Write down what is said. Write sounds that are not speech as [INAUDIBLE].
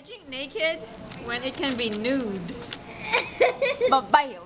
Judging naked when it can be nude. [LAUGHS] Bye.